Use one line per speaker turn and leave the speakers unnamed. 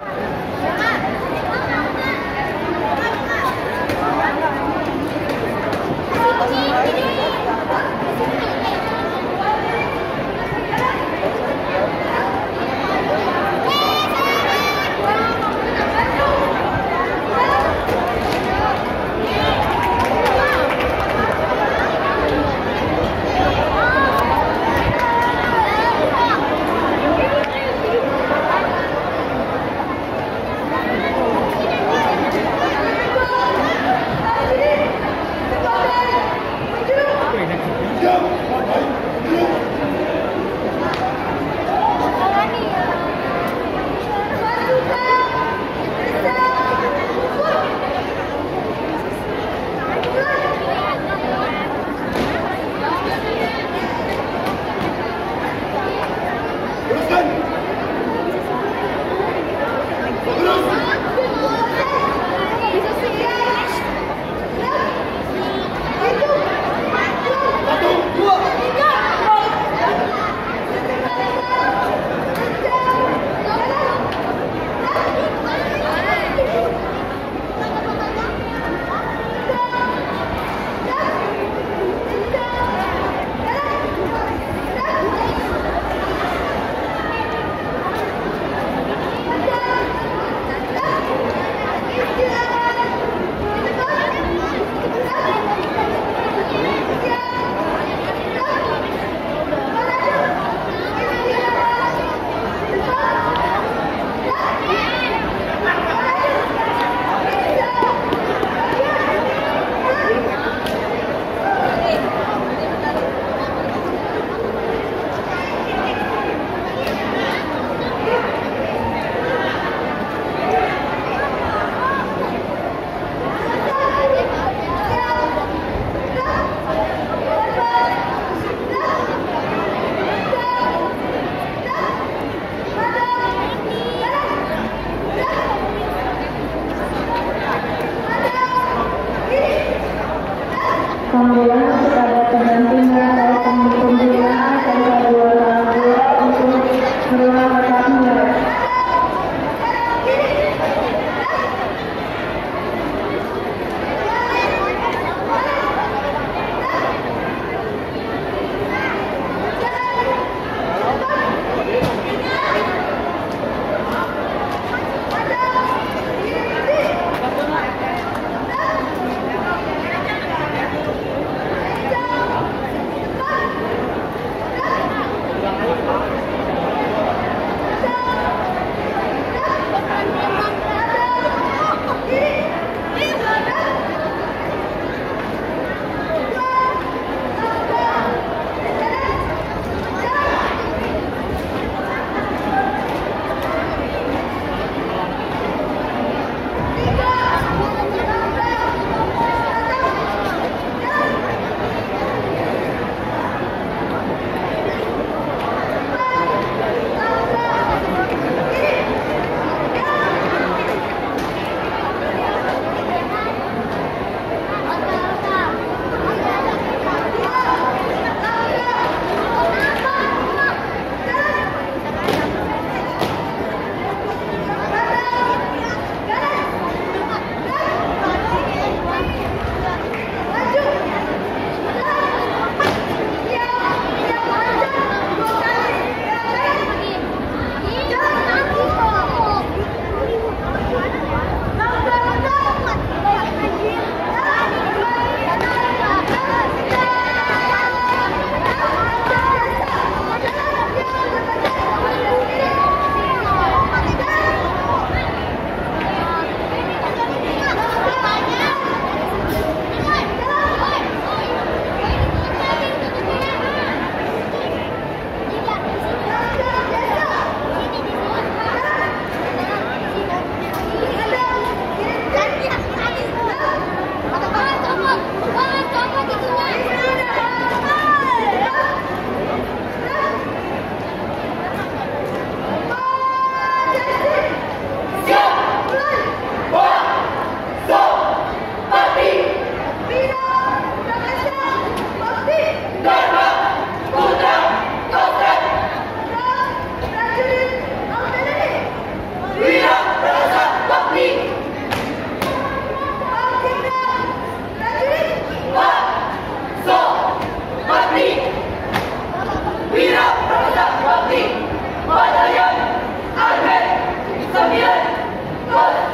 you